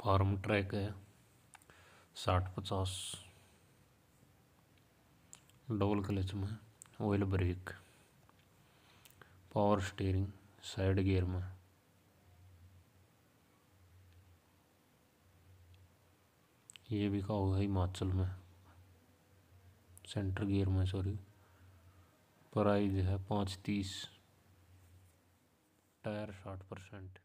Farm track है, साठ पचास। डबल क्लच में oil brake power steering side gear में। ये भी हुआ हुआ हिमाचल में। सेंटर गियर में सॉरी प्राइस है पाँच तीस। टायर साठ परसेंट।